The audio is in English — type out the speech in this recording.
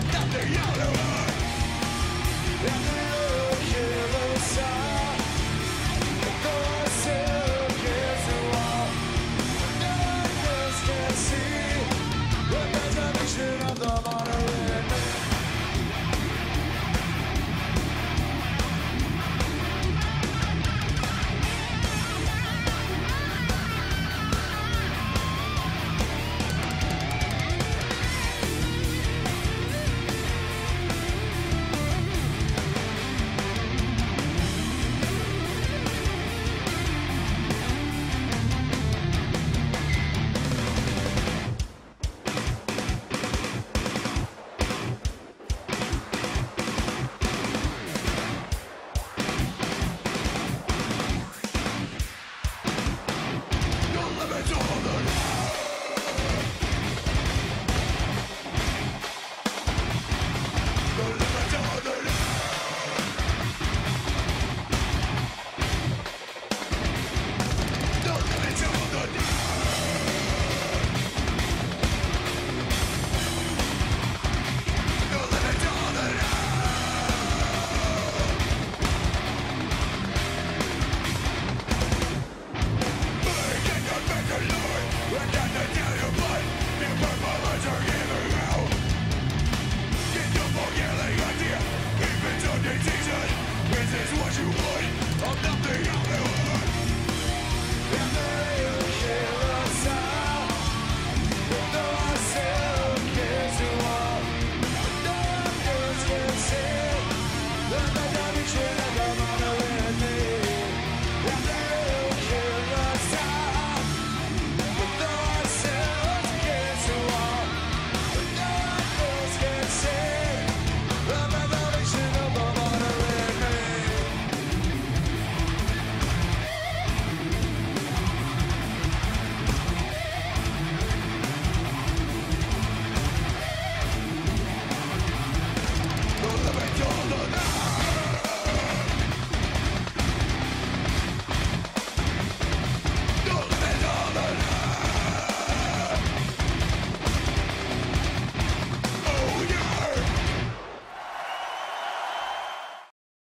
I'm nothing out of